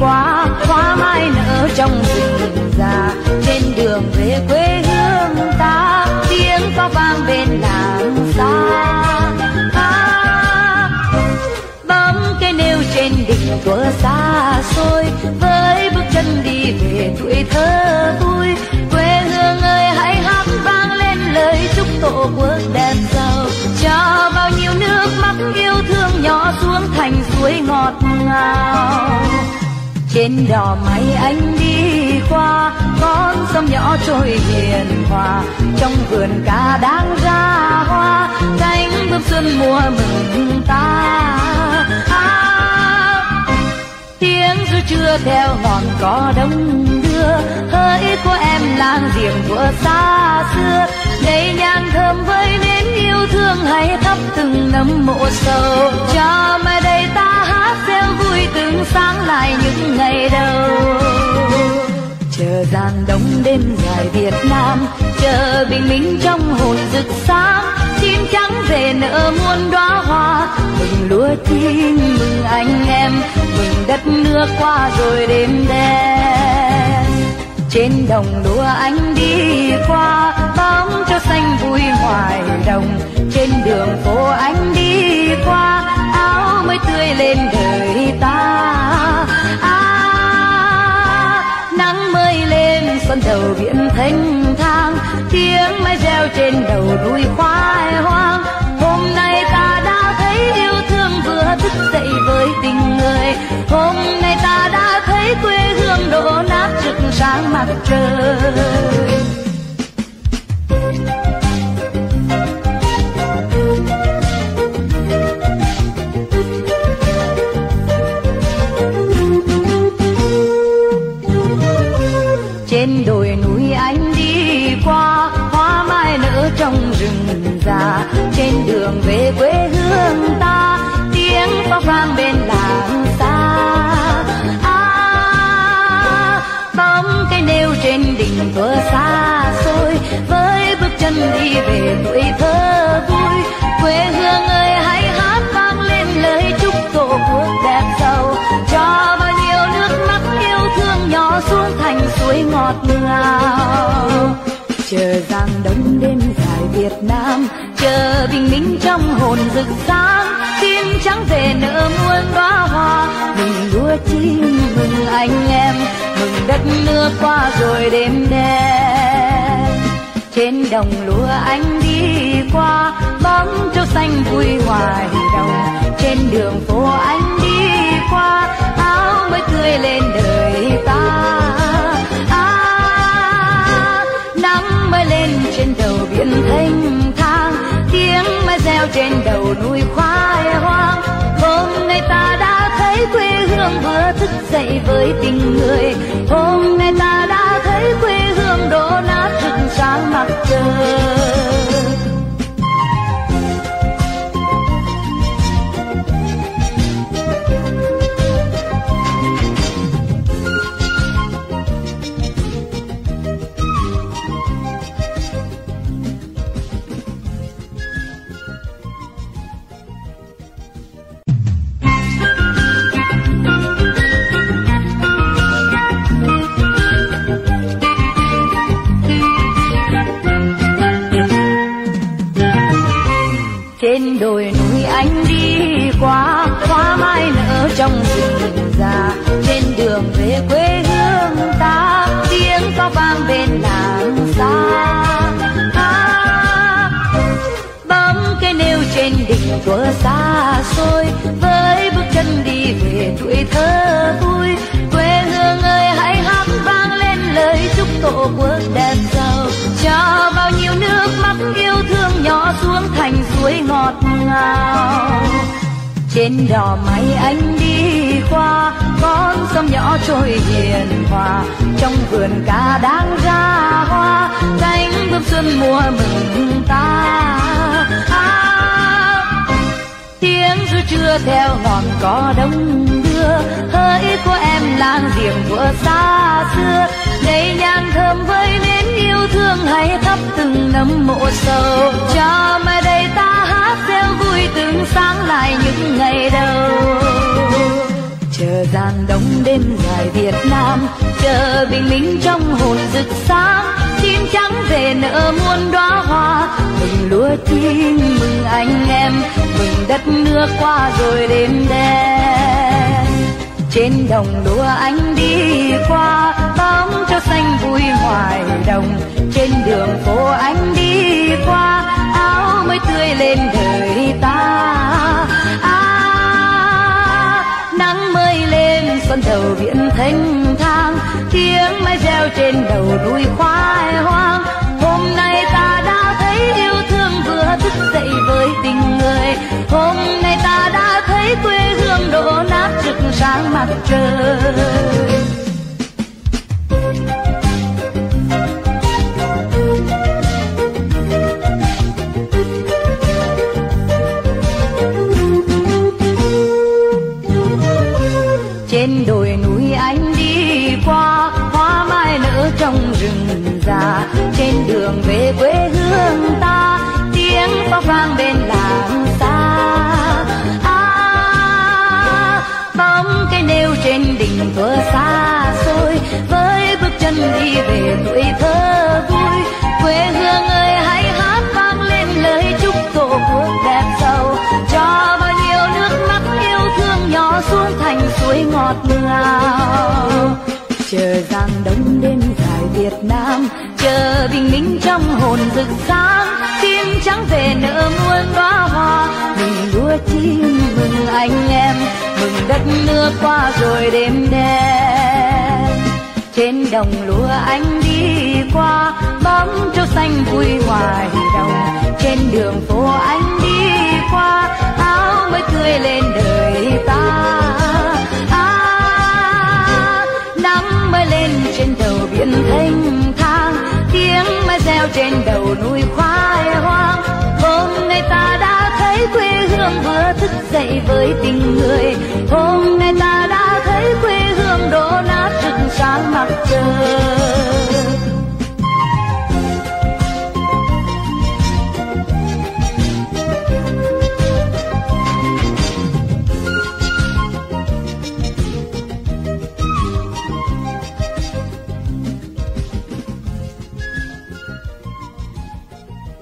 qua hoa mai nở trong rừng già. Trên đường về quê hương ta tiếng có vang bên làng xa. À, bấm cái nêu trên đỉnh của xa xôi với bước chân đi về tuổi thơ vui. Quê hương ơi hãy hát vang lên lời chúc tổ quốc đẹp giàu. Cho bao nhiêu nước mắt yêu thương nhỏ xuống thành suối ngọt ngào trên đò máy anh đi qua con sông nhỏ trôi hiền hòa trong vườn cá đang ra hoa cánh bướm xuân mùa mừng ta. À, tiếng ru trưa theo ngọn cỏ đông đưa hỡi của em làng giềng của xa xưa. Đầy nhang thơm với nến yêu thương hãy thắp từng nấm mộ sầu cho mai đây ta hát reo vui từng chờ đông đêm dài Việt Nam. Chờ bình minh trong hồn rực sáng chim trắng về nở muôn đóa hoa. Mừng lúa chín mừng anh em, mừng đất nước qua rồi đêm đen. Trên đồng lúa anh đi qua bóng cho xanh vui hoài đồng. Trên đường phố anh đi qua, áo mới tươi lên đời ta. Biển thanh thang, tiếng mái reo trên đầu núi khoai hoang. Hôm nay ta đã thấy yêu thương vừa thức dậy với tình người. Hôm nay ta đã thấy quê hương đổ nát rực sáng mặt trời. Đi về tuổi thơ vui. Quê hương ơi, hãy hát vang lên lời chúc tổ quốc đẹp giàu. Cho bao nhiêu nước mắt yêu thương nhỏ xuống thành suối ngọt ngào. Chờ giang đông đêm dài Việt Nam, chờ bình minh trong hồn rực sáng. Tim trắng về nở muôn đóa hoa, mừng lúa chim mừng anh em. Mừng đất nước qua rồi đêm đen trên đồng lúa anh đi qua bóng trâu xanh vui hoài đồng. Trên đường phố anh đi qua áo mới tươi lên đời ta. À, nắng mới lên trên đầu biển thanh thang tiếng mới reo trên đầu núi khoai hoang. Hôm nay ta đã thấy quê hương vừa thức dậy với tình người hôm nay trên xa xôi. Với bước chân đi về tuổi thơ vui quê hương ơi hãy hát vang lên lời chúc tổ quốc đẹp giàu. Cho bao nhiêu nước mắt yêu thương nhỏ xuống thành suối ngọt ngào. Trên đò máy anh đi qua con sông nhỏ trôi hiền hòa. Trong vườn cá đang ra hoa cánh bướm xuân mùa mừng ta. À, tiếng ru chưa theo ngọn cỏ đông đưa hỡi của em làng giềng vừa xa xưa. Đầy nhang thơm với nến yêu thương hãy thắp từng nấm mộ sầu. Cho mai đây ta hát reo vui từng sáng lại những ngày đầu. Chờ giang đông đêm dài Việt Nam, chờ bình minh trong hồn rực sáng. Chim trắng về nở muôn đóa hoa, mừng lúa chín mừng anh em, mừng đất nước qua rồi đêm đen. Trên đồng lúa anh đi qua bóng cho xanh vui ngoài đồng. Trên đường phố anh đi qua áo mới tươi lên đời ta. À, nắng mới lên xuân đầu biển thanh thang. Tiếng máy reo trên đầu núi khoai già trên đường về bình minh trong hồn rực sáng. Tim trắng về nở muôn đóa hoa mừng lúa chim mừng anh em. Mừng đất nước qua rồi đêm đen. Trên đồng lúa anh đi qua, bóng trâu xanh vui ngoài đồng. Trên đường phố anh đi qua, áo mới tươi lên tiếng trên đầu núi khoai hoang. Hôm nay ta đã thấy quê hương vừa thức dậy với tình người. Hôm nay